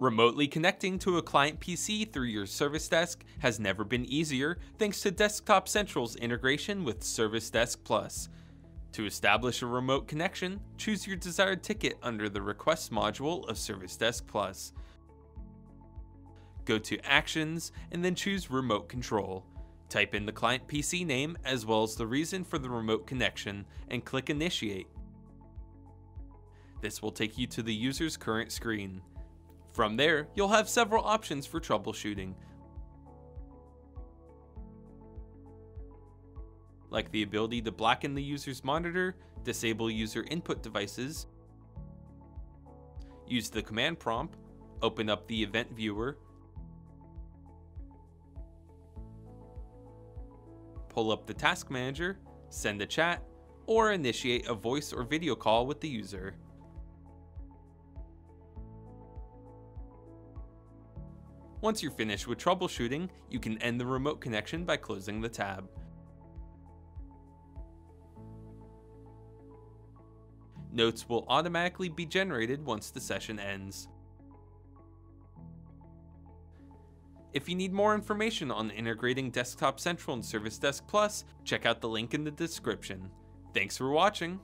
Remotely connecting to a client PC through your Service Desk has never been easier thanks to Desktop Central's integration with Service Desk Plus. To establish a remote connection, choose your desired ticket under the Requests module of Service Desk Plus. Go to Actions and then choose Remote Control. Type in the client PC name as well as the reason for the remote connection and click Initiate. This will take you to the user's current screen. From there, you'll have several options for troubleshooting, like the ability to blacken the user's monitor, disable user input devices, use the command prompt, open up the event viewer, pull up the task manager, send a chat, or initiate a voice or video call with the user. Once you're finished with troubleshooting, you can end the remote connection by closing the tab. Notes will automatically be generated once the session ends. If you need more information on integrating Desktop Central and Service Desk Plus, check out the link in the description. Thanks for watching!